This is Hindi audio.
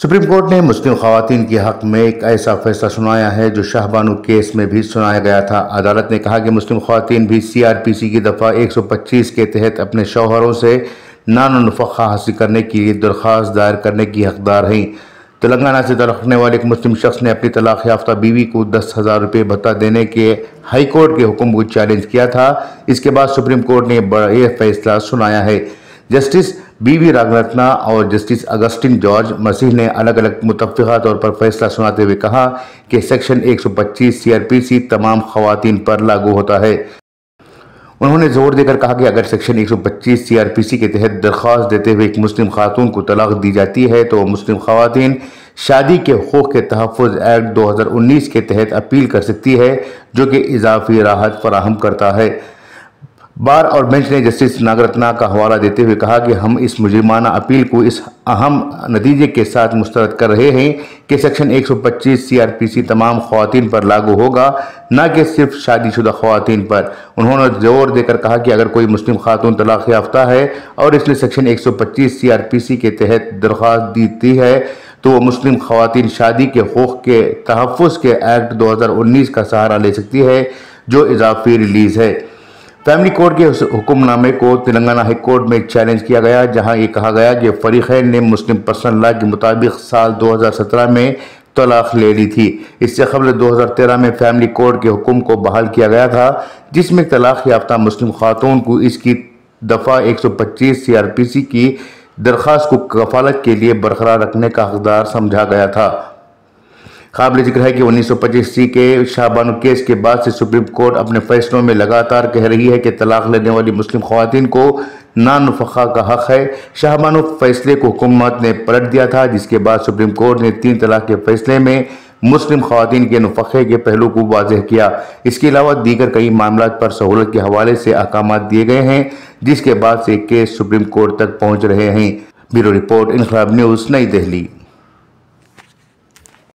सुप्रीम कोर्ट ने मुस्लिम खातन के हक में एक ऐसा फैसला सुनाया है, जो शाहबानू केस में भी सुनाया गया था। अदालत ने कहा कि मुस्लिम खातन भी सी आर पी सी की दफ़ा एक सौ पच्चीस के तहत अपने शौहरों से नान नफ़ा हासिल करने के लिए दरख्वास्त दायर करने की हकदार हैं। तेलंगाना से रखने वाले एक मुस्लिम शख्स ने अपनी तलाक याफ्ता बीवी को दस हज़ार रुपये भत्ता देने के हाई कोर्ट के हुक्म को चैलेंज किया था। इसके बाद सुप्रीम कोर्ट ने बड़ा यह फैसला सुनाया है। जस्टिस बी वी रागरत्ना और जस्टिस अगस्टिन जॉर्ज मसीह ने अलग अलग मुतफ़ा तौर पर फैसला सुनाते हुए कहा कि सेक्शन 125 सीआरपीसी तमाम खवतिन पर लागू होता है। उन्होंने ज़ोर देकर कहा कि अगर सेक्शन 125 सीआरपीसी के तहत दरख्वास्त देते हुए एक मुस्लिम खातून को तलाक दी जाती है तो मुस्लिम खातन शादी के हकूक़ के तहफ़ एक्ट 2019 के तहत अपील कर सकती है, जो कि इजाफी राहत फराहम करता है। बार और बेंच ने जस्टिस नागरत्ना का हवाला देते हुए कहा कि हम इस मुजरमाना अपील को इस अहम नतीजे के साथ मुस्तरद कर रहे हैं कि सेक्शन 125 सीआरपीसी तमाम खातन पर लागू होगा, न कि सिर्फ़ शादीशुदा खातन पर। उन्होंने ज़ोर देकर कहा कि अगर कोई मुस्लिम खातून तलाक याफ्ता है और इसलिए सेक्शन 125 सीआरपीसी के तहत दरख्वास्त देती है तो वो मुस्लिम खातन शादी के हकूक़ के तहफ़ के एक्ट दो हज़ार उन्नीस का सहारा ले सकती है, जो इजाफी रिलीज़ है। फैमिली कोर्ट के हुक्मनामे को तेलंगाना हाई कोर्ट में चैलेंज किया गया, जहाँ ये कहा गया कि फरीकैन ने मुस्लिम पर्सनल लॉ के मुताबिक साल 2017 में तलाक ले ली थी। इससे कबल 2013 में फैमिली कोर्ट के हुक्म को बहाल किया गया था, जिसमें तलाक याफ्ता मुस्लिम खातून को इसकी दफ़ा 125 सीआरपीसी की दरख्वास्त को कफालत के लिए बरकरार रखने का हकदार समझा गया था। काबिल ज़िक्र है कि उन्नीस सौ पच्चीस सी के शाहबानु केस के बाद से सुप्रीम कोर्ट अपने फैसलों में लगातार कह रही है कि तलाक लेने वाली मुस्लिम खातन को नानफ़ा का हक है। शाहबानु फैसले को हुकूमत ने पलट दिया था, जिसके बाद सुप्रीम कोर्ट ने तीन तलाक के फैसले में मुस्लिम खातन के नफ़े के पहलू को वाजह किया। इसके अलावा दीगर कई मामला पर सहूलत के हवाले से अहकाम दिए गए हैं, जिसके बाद से केस सुप्रीम कोर्ट तक पहुँच रहे हैं। ब्यूरो रिपोर्ट इनकलाब न्यूज़, नई दिल्ली।